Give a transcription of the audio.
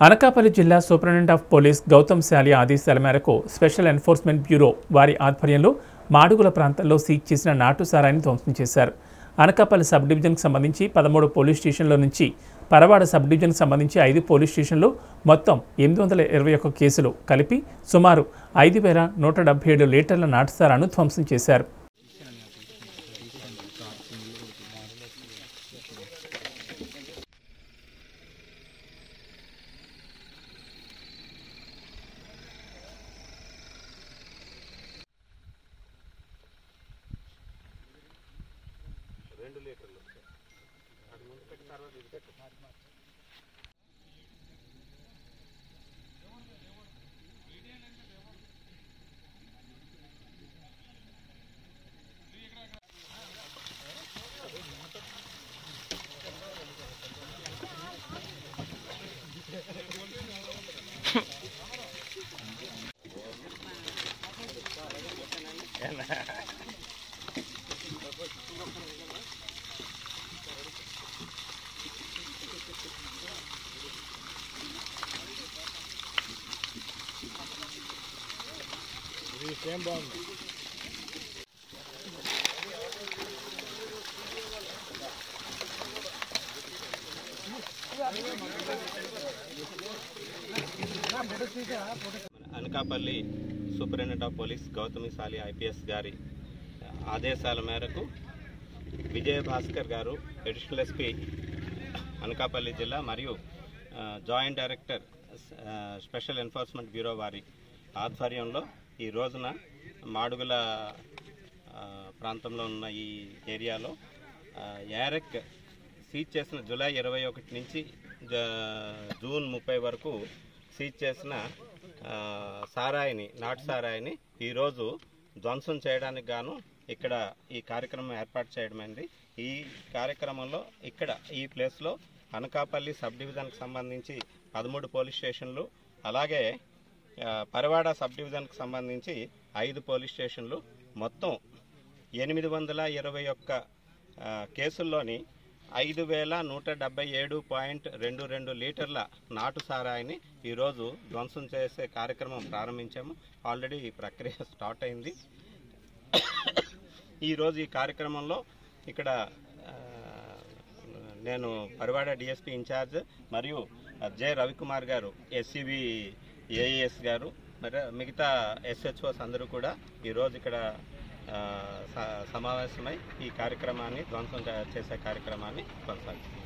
అనకాపల్లి జిల్లా superintendent of police Gautam Shali ఆదేశాల మేరకు స్పెషల్ ఎన్ఫోర్స్మెంట్ బ్యూరో వారి ఆధ్వర్యంలో మాడుగుల ప్రాంతంలో సీజ్ చేసిన నాటు సారాయిని ధ్వంసం చేశారు. అనకాపల్లి సబ్ డివిజన్కి సంబంధించి పదమూడు పోలీస్ స్టేషన్ల నుంచి పరవాడ సబ్ డివిజన్కి సంబంధించి ఐదు పోలీస్ స్టేషన్లు మొత్తం ఎనిమిది వందల ఇరవై ఒక్క కేసులు కలిపి సుమారు ఐదు వేల నూట డెబ్బై ఏడు లీటర్ల నాటుసారాను ధ్వంసం చేశారు. రెండు లీటర్లు. అది ముందు పెట్టి తర్వాత ఇది పెట్టు. ఎలా Anakapalli superintendent of police Gautami Sali IPS గారి ఆదేశాల మేరకు విజయ భాస్కర్ గారు అడిషనల్ ఎస్పీ అనకాపల్లి జిల్లా మరియు joint director special enforcement bureau వారి ఆధ్వర్యంలో ఈ రోజున మాడుగుల ప్రాంతంలో ఉన్న ఈ ఏరియాలో యారెక్ సీజ్ చేసిన జూలై ఇరవై ఒకటి నుంచి జ- జూన్ ముప్పై వరకు సీజ్ చేసిన సారాయిని నాటు సారాయిని ఈరోజు ధ్వంసం చేయడానికి గాను ఇక్కడ ఈ కార్యక్రమం ఏర్పాటు చేయడమైంది ఈ కార్యక్రమంలో ఇక్కడ ఈ ప్లేస్లో అనకాపల్లి సబ్ డివిజన్కి సంబంధించి పదమూడు పోలీస్ స్టేషన్లు అలాగే పరవాడ సబ్ డివిజన్కి సంబంధించి ఐదు పోలీస్ స్టేషన్లు. మొత్తం ఎనిమిది వందల ఇరవై ఒక్క కేసుల్లోని ఐదు వేల నూట డెబ్బై ఏడు పాయింట్ రెండు రెండు లీటర్ల నాటు సారాయిని ఈరోజు ధ్వంసం చేసే కార్యక్రమం ప్రారంభించాము. ఆల్రెడీ ఈ ప్రక్రియ స్టార్ట్ అయింది. ఈరోజు ఈ కార్యక్రమంలో ఇక్కడ నేను పరివాడ డిఎస్పీ ఇన్ఛార్జ్ మరియు జె రవికుమార్ గారు ఎస్సీబీ ఏఈఎస్ గారు మరి మిగతా ఎస్హెచ్ఓస్ అందరూ కూడా ఈరోజు ఇక్కడ స- సమావేశమై ఈ కార్యక్రమాన్ని ధ్వంసం చేసే కార్యక్రమాన్ని కొనసాగిస్తారు